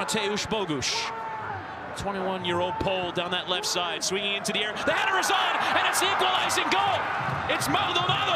Mateusz Bogusz. 21-year-old Pole down that left side, swinging into the air. The header is on, and it's the equalizing goal. It's Maldonado.